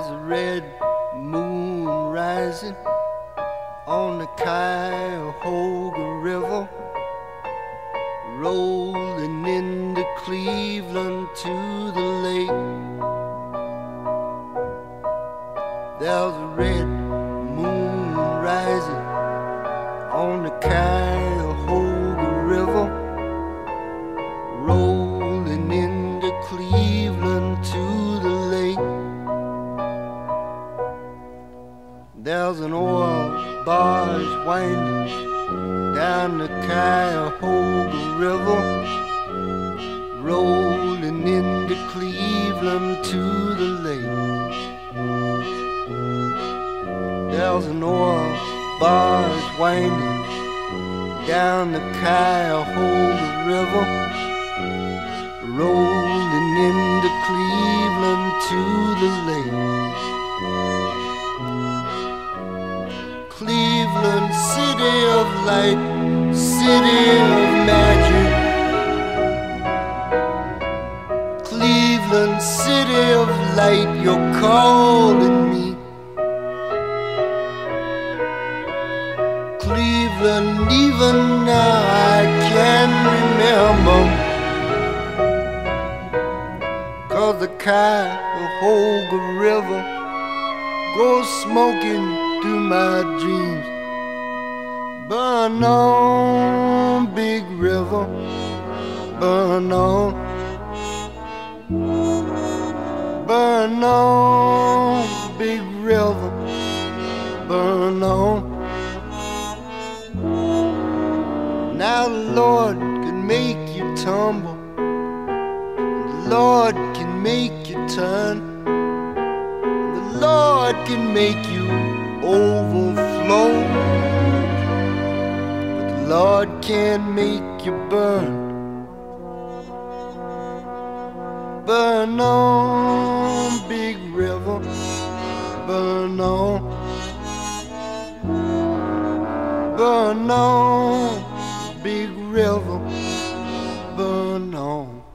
There's a red moon rising on the Cuyahoga River, rolling into Cleveland to the lake. There's a red moon rising on the Cuyahoga There's an oil barge winding down the Cuyahoga River, rolling into Cleveland to the lake. There's an oil barge winding down the Cuyahoga River, rolling into Cleveland to the lake. Light, city of magic. Cleveland, city of light, you're calling me. Cleveland, even now I can remember. Cause the Cuyahoga River goes smoking through my dreams. Burn on, big river, burn on. Burn on, big river, burn on. Now the Lord can make you tumble, the Lord can make you turn, the Lord can make you overflow, can make you burn. Burn on, big river, burn on. Burn on, big river, burn on.